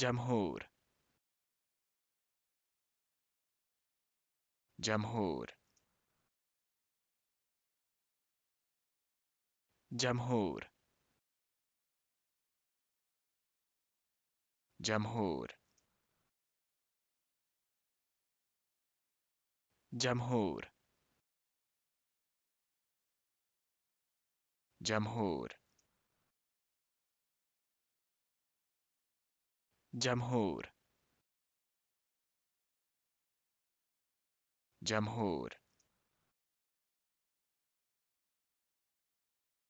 जमहूर जमहूर जमहूर जमहूर जमहूर जमहूर जमहूर जमहूर